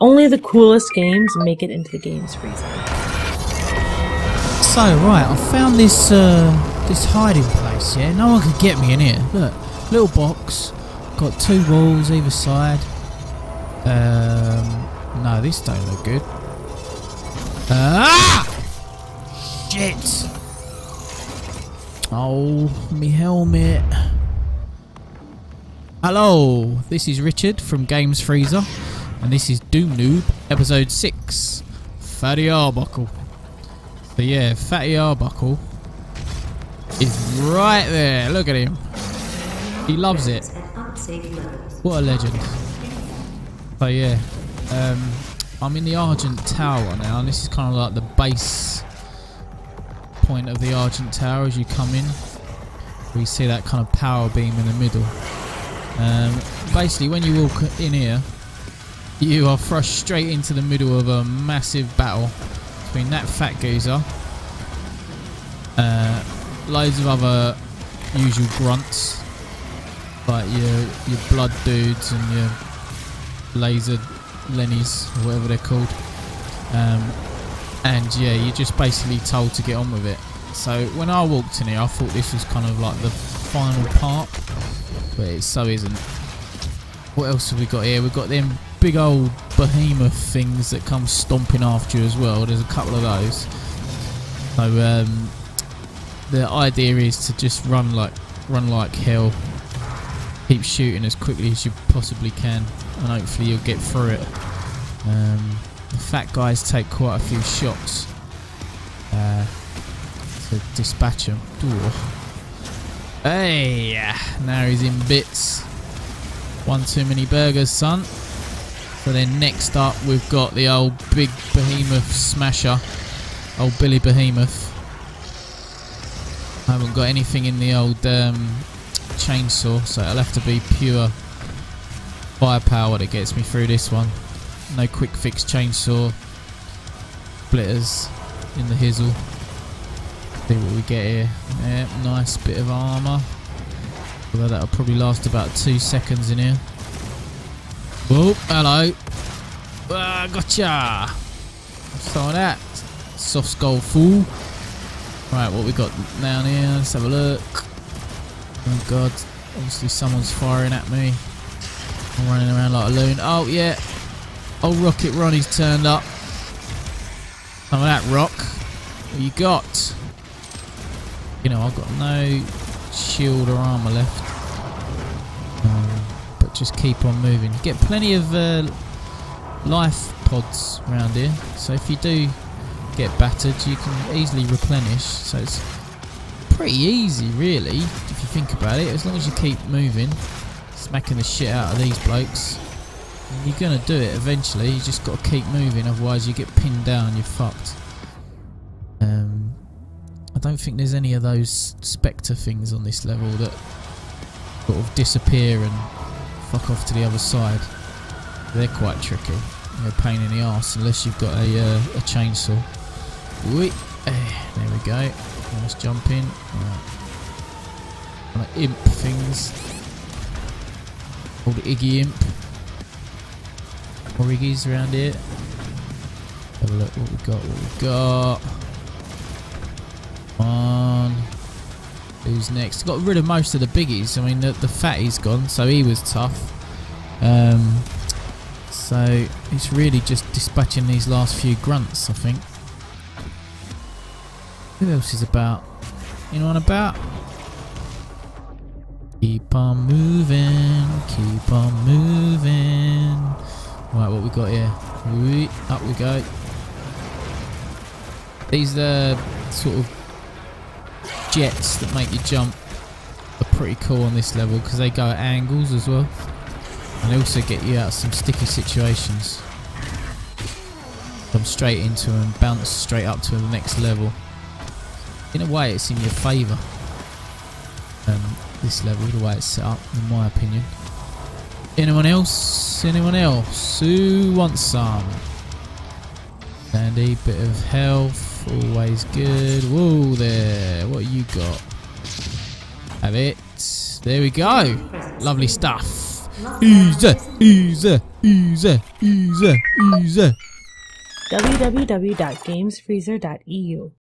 Only the coolest games make it into the games freezer. So right, I found this uh, this hiding place. Yeah, no one could get me in here. Look, little box, got two walls either side. Um, no, this don't look good. Ah! Shit! Oh, me helmet. Hello, this is Richard from Games Freezer, and this is Doom Noob, episode 6, Fatty Arbuckle. So yeah, Fatty Arbuckle is right there, look at him. He loves it. What a legend. So yeah, um, I'm in the Argent Tower now, and this is kind of like the base point of the Argent Tower as you come in. We see that kind of power beam in the middle. Um, basically, when you walk in here, you are thrust straight into the middle of a massive battle between that fat geezer, uh, loads of other usual grunts, like your your blood dudes and your laser lennies, or whatever they're called. Um, and yeah, you're just basically told to get on with it. So when I walked in here, I thought this was kind of like the final part, but it so isn't. What else have we got here? We've got them big old behemoth things that come stomping after you as well. There's a couple of those. So um, the idea is to just run like run like hell, keep shooting as quickly as you possibly can, and hopefully you'll get through it. Um, the fat guys take quite a few shots uh, to dispatch them. Ooh. Hey, now he's in bits. One too many burgers, son. So then next up we've got the old big behemoth smasher. Old Billy Behemoth. I haven't got anything in the old um, chainsaw, so it'll have to be pure firepower that gets me through this one. No quick fix chainsaw. Splitters in the hizzle. See what we get here. Nice bit of armour. Although that'll probably last about two seconds in here. Oh, hello. Ah, gotcha. Of that. Soft skull fool. Right, what we got down here? Let's have a look. Oh god. Obviously someone's firing at me. I'm running around like a loon. Oh yeah. Old Rocket Ronnie's turned up. Some of that rock. What you got? You know, I've got no shield or armour left. Just keep on moving. Get plenty of uh, life pods around here. So if you do get battered, you can easily replenish. So it's pretty easy, really, if you think about it. As long as you keep moving, smacking the shit out of these blokes. You're gonna do it eventually. You just got to keep moving, otherwise you get pinned down. You're fucked. Um, I don't think there's any of those spectre things on this level that sort of disappear and fuck off to the other side. They're quite tricky. They're a pain in the ass unless you've got a uh, a chainsaw. Wait, there we go. Let's jump in. Right. Of imp things. Old Iggy imp. More Iggies around here. Have a look what we got. What we got. On. Who's next? Got rid of most of the biggies. I mean, the, the fatty's gone, so he was tough. Um, so it's really just dispatching these last few grunts, I think. Who else is about? Anyone about? Keep on moving, keep on moving. Right, what we got here? Up we go. These uh, sort of jets that make you jump are pretty cool on this level because they go at angles as well. And they also get you out of some sticky situations. Come straight into them, bounce straight up to the next level. In a way, it's in your favour. Um, this level, the way it's set up, in my opinion. Anyone else? Anyone else? Who wants some? Sandy, bit of health, always good. Whoa there, what you got? Have it. There we go. Lovely stuff. Easy, easy, easy, easy, easy. www.gamesfreezer.eu